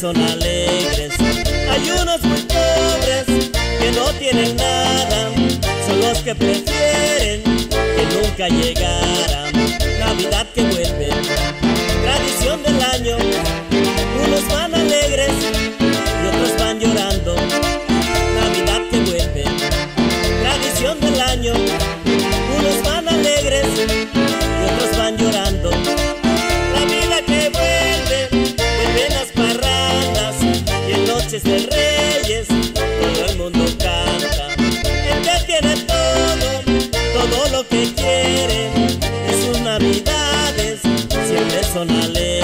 son alegres. Hay unos muy pobres que no tienen nada, son los que prefieren que nunca llegara Navidad que vuelve, tradición del año. Unos van alegres y otros van llorando. Navidad que vuelve, tradición del año. De Reyes, todo el mundo canta. El que tiene todo, todo lo que quiere, en sus navidades siempre son alegres.